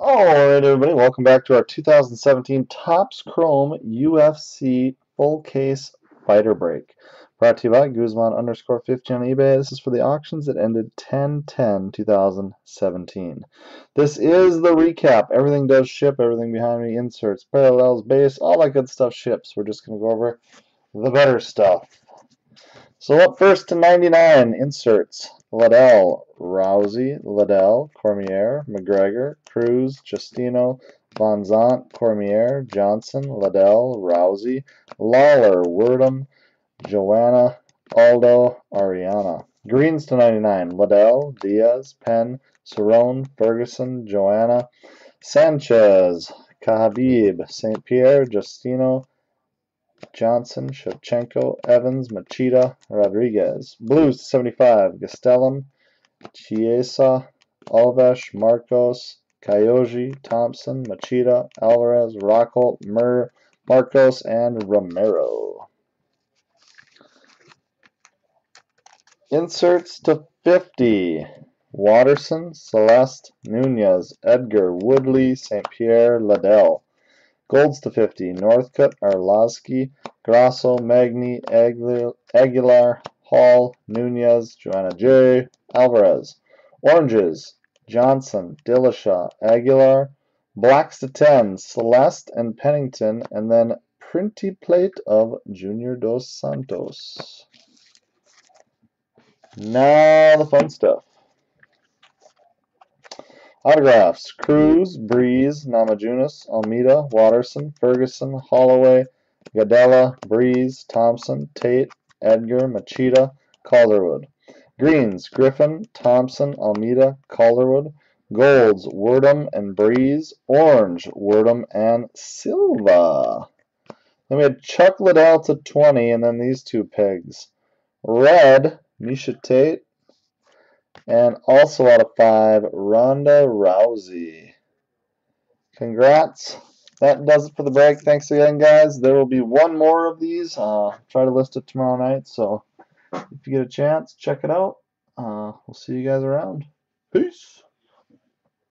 Alright everybody, welcome back to our 2017 Topps Chrome UFC Full Case Fighter Break. Brought to you by Guzman underscore 50 on eBay. This is for the auctions that ended 10-10-2017. This is the recap. Everything does ship, everything behind me, inserts, parallels, base, all that good stuff ships. We're just going to go over the better stuff. So up first to 99, inserts. Liddell, Rousey, Liddell, Cormier, McGregor, Cruz, Justino, VanZant, Cormier, Johnson, Liddell, Rousey, Lawler, Werdum, Joanna, Aldo, Arianny. Greens to 99, Liddell, Diaz, Penn, Cerrone, Ferguson, Joanna, Sanchez, Khabib, St. Pierre, Justino, Johnson, Shevchenko, Evans, Machida, Rodriguez. Blues 75, Gastelum, Chiesa, Alves, Marcos, Kyoji, Thompson, Machida, Alvarez, Rockhold, Murr, Marcos, and Romero. Inserts to 50. Waterson, Celeste, Nunes, Edgar, Woodley, St. Pierre, Liddell. Golds to 50. Northcutt, Arlovsky, Grasso, Magny, Aguilar, Hall, Nunes, Joanna J. Alvarez. Oranges, Johnson, Dillashaw, Aguilar. Blacks to 10, Celeste and Pennington, and then printy plate of Junior Dos Santos. Now the fun stuff. Autographs Cruz, Breeze, Namajunas, Almeida, Waterson, Ferguson, Holloway, Gadelha, Breeze, Thompson, Tate, Edgar, Machida, Calderwood. Greens Griffin, Thompson, Almeida, Calderwood. Golds Werdum and Breeze. Orange Werdum and Silva. Then we had Chuck Liddell to 20, and then these two pegs. Red, Miesha Tate, and also out of five, Ronda Rousey. Congrats. That does it for the break. Thanks again, guys. There will be one more of these. Uh, try to list it tomorrow night. So if you get a chance, check it out. Uh, we'll see you guys around. Peace.